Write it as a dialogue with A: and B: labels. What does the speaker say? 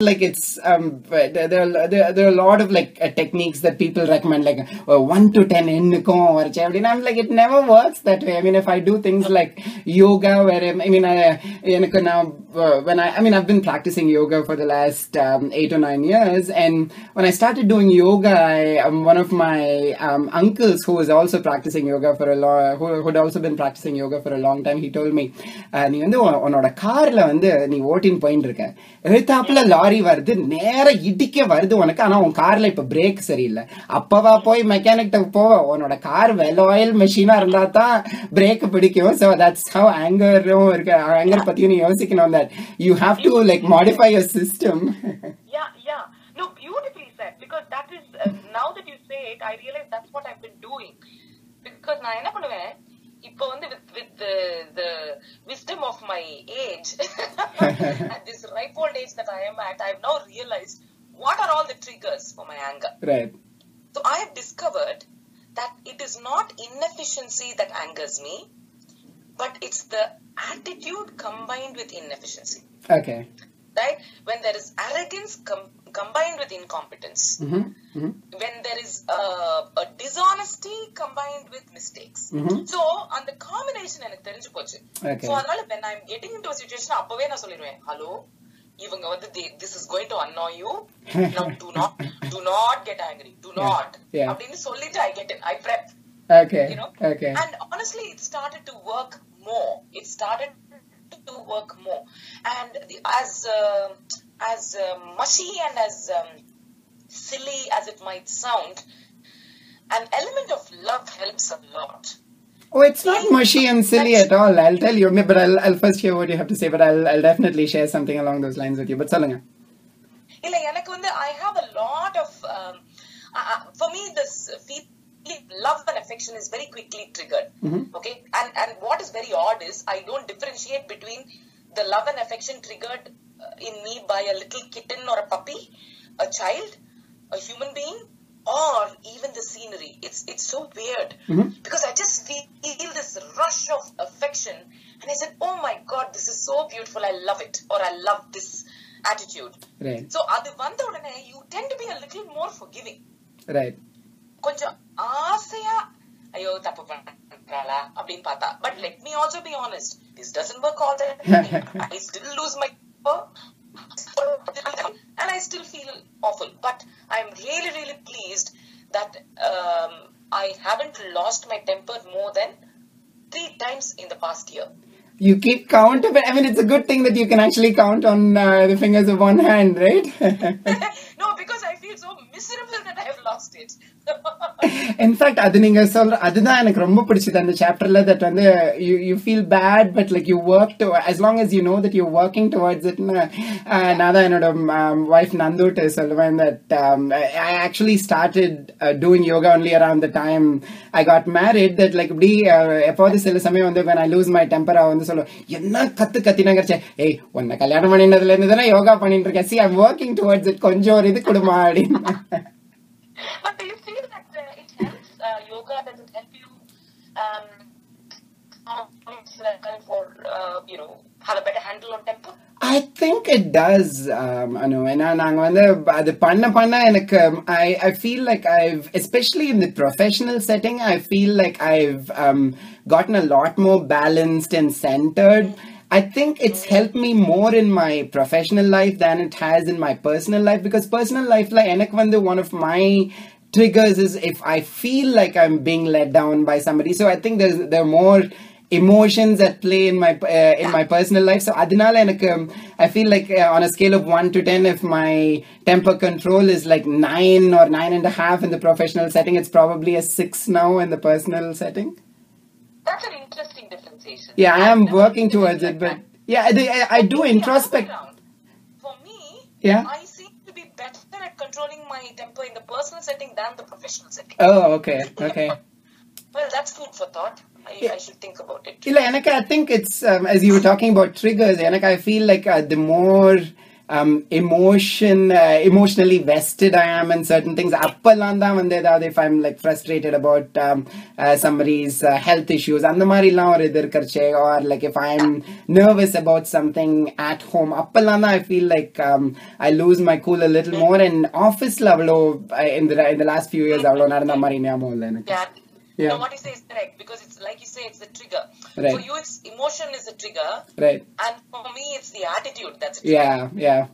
A: like it's um there, there, are, there, there are a lot of like uh, techniques that people recommend like uh, 1 to 10 ennukum or and I'm like it never works that way I mean if I do things like yoga where I mean I எனக்கு now uh, when I I mean I've been practicing yoga for the last um, 8 or 9 years and when I started doing yoga I, um, one of my um, uncles who was also practicing yoga for a long who had also been practicing yoga for a long time he told me uh, நீ வந்து உன்- உன்னோட கார்ல வந்து நீ ஓட்டின்னு போயின்னு இருக்க எழுத்தாப்புல லாரி வருது நேரா இடிக்க வருது உனக்கு. ஆனா உன் கார்ல இப்ப பிரேக் சரியில்லை. அப்பவா போய் மெக்கானிக் போ. உன்னோட கார் வெல் ஆயில் மெஷினா இருந்தா தான் பிரேக் பிடிக்கும். சோ தட்ஸ் ஹவ் ஆங்கரும் இருக்கு. ஆங்கர் பத்தியும் நீ யோசிக்கணும் that you have to like modify
B: your system No, beautifully said. Because that is, uh, now that you say it, I realize that's what I've been doing. Because நான் என்ன பண்ணுவேன்? இப்போ வந்து with with the the wisdom of my age at this ripe old age that I am at, I've now realized what are all the triggers for my anger.
A: Right
B: So I have discovered that it is not inefficiency that angers me, but it's the attitude combined with inefficiency.
A: Okay
B: Right? When there is arrogance com- combined with incompetence, when there is uh, a dishonesty combined with mistakes. So, அந்த combination எனக்கு தெரிஞ்சு போச்சு.
A: Okay.
B: So, அதனால when I'm getting into a situation, அப்பவே நான் சொல்லிடுவேன், hello, இவங்க வந்து they- this is going to annoy you. Now, do not, do not get angry. Do not.
A: Yeah.
B: அப்படின்னு சொல்லிட்டு I get in. I prep.
A: Okay
B: You know?
A: Okay
B: And honestly, it started to work more. It started to work more. And the, as uh, as uh, mushy and as um, silly as it might sound, an element of love helps a lot.
A: Oh, it's not mushy and silly at all. I'll tell you, but I'll, I'll first hear what you have to say, but I'll, I'll definitely share something along those lines with you. But சொல்லுங்க
B: இல்ல எனக்கு வந்து I have a lot of um, uh, uh, for me this feeling love and affection is very quickly triggered okay and and what is very odd is I don't differentiate between the love and affection triggered uh, in me by a little kitten or a puppy a child it's it's so weird because I just feel this rush of affection and I said oh my god this is so beautiful I love it or I love this attitude
A: Right,
B: so அது வந்த உடனே you tend to be a little more forgiving
A: right.
B: கொஞ்சம் ஆசையா ஐயோ தப்பு பண்றாளா அப்படின்னு பார்த்தா but let me also be honest this doesn't work all the I still loose my and I still feel awful. But I'm really, really pleased that um, I haven't lost my temper more than three times in the past year.
A: You keep count, of it. I mean, it's a good thing that you can actually count on uh, the fingers of one hand, right?
B: no, because I feel so miserable that I have lost it.
A: In fact அது நீங்க சொல்ற அதுதான் எனக்கு ரொம்ப பிடிச்சது அந்த சாப்டர்ல that வந்து you you feel bad but like you work to as long as you know that you working towards இட்னு நான் தான் என்னோட um, ஒய்ஃப் நந்துட்டு சொல்லுவேன் that I actually started doing yoga only around the time I got married that like இப்படி uh, எப்போது சில சமயம் வந்து when I lose my temper வந்து சொல்லுவேன் என்ன கத்து கத்தினாங்கிறச்சே ஏய் உன்னை கல்யாணம் பண்ணினதுல இருந்து தானே யோகா பண்ணிட்டு இருக்கேன். See I'm working towards it கொஞ்சம் ஒரு இது கொடுமா அப்படின்னு.
B: Uh, yoga does it help you um, for uh, you know have a better handle on temper?
A: I think it does um, அனு ஏன்னா நாங்க வந்து அது பண்ண பண்ண எனக்கு I I feel like I've especially in the professional setting I feel like I've um, gotten a lot more balanced and centered. I think it's helped me more in my professional life than it has in my personal life because personal life like எனக்கு வந்து one of my triggers is if I feel like I'm being let down by somebody. So I think there's there are more emotions at play in my uh, in my personal life so adinala எனக்கு i feel like uh, on a scale of 1 to 10 if my temper control is like 9 or nine and a half in the professional setting it's probably a 6 now in the personal setting
B: That's an interesting differentiation.
A: yeah i am
B: I've never
A: working
B: seen it
A: towards
B: like
A: it but
B: that.
A: yeah I, I, I do
B: Yeah,
A: introspect
B: around. For me,
A: Yeah.
B: I controlling my temper in the personal setting than the professional setting.
A: Oh, okay, okay.
B: well, that's food for thought. I, yeah. I should think about it.
A: Ila, Annika, I think it's um, as you were talking about triggers, Annika. I feel like uh, the more um, emotion uh, emotionally vested I am in certain things அப்பெல்லாம் தான் வந்து ஏதாவது if I'm like frustrated about um, uh, somebody's uh, health issues அந்த மாதிரிலாம் ஒரு இது இருக்கிறச்சே or like if I'm nervous about something at home அப்பெல்லாம் தான் I feel like um, I lose my cool a little more and officeல அவ்வளோ uh, in the in the last few years அவ்வளோ நடந்த மாதிரி ஞாபகம் இல்லை எனக்கு
B: yeah.
A: Yeah.
B: No, what you say is correct because it's like you say, it's the trigger.
A: Right.
B: For you, it's emotion is the trigger,
A: right
B: and for me, it's the attitude that's a trigger.
A: yeah yeah